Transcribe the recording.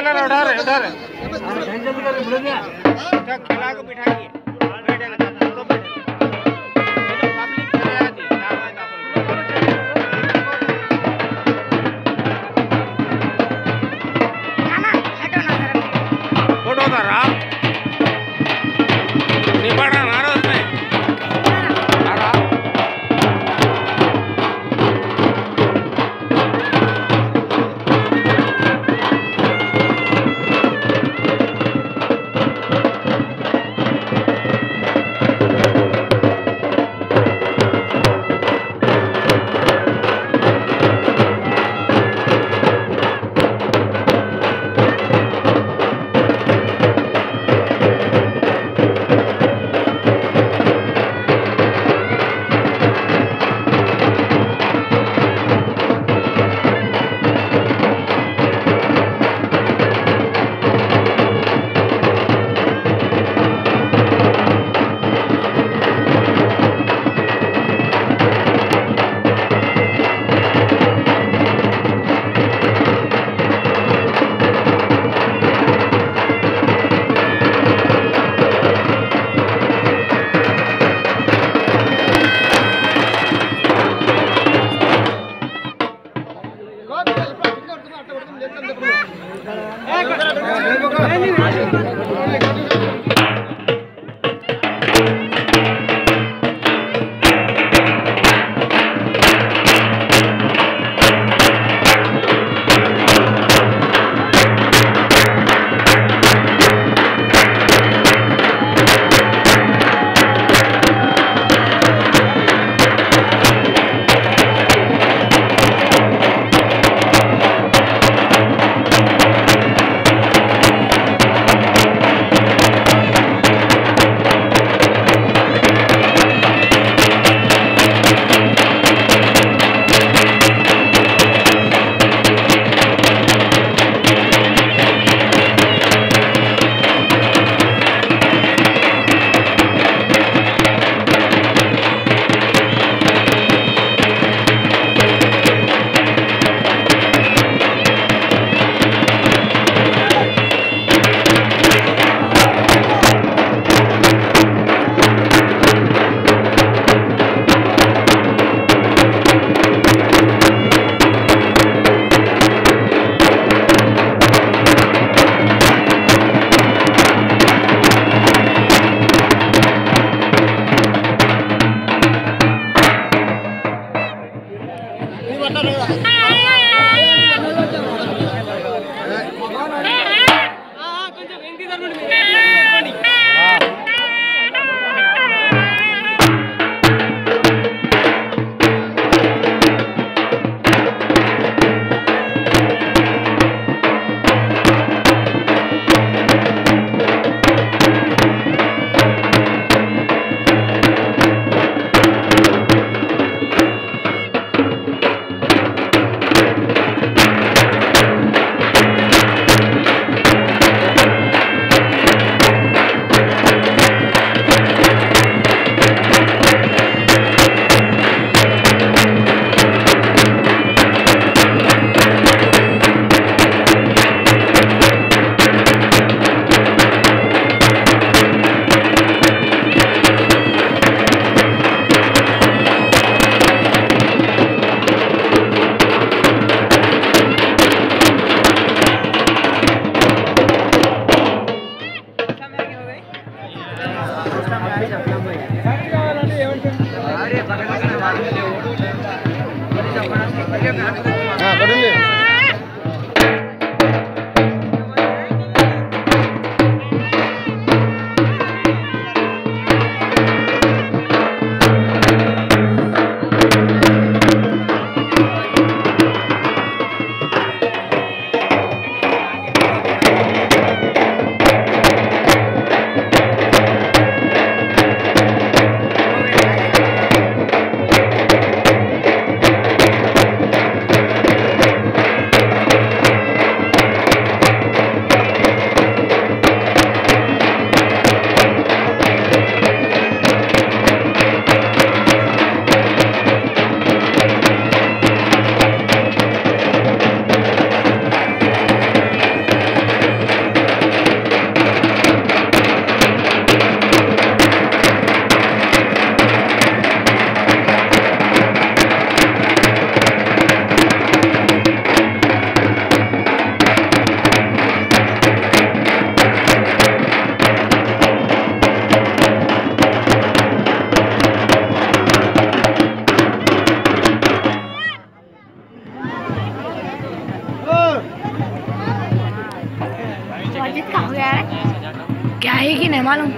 चलो ना उधर उधर खिला को बिठाइए है है फ़ोटो का राम हाँ क्या है कि नहीं मालूम?